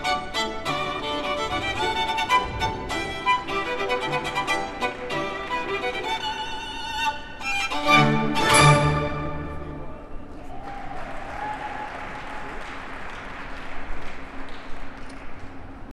Bye.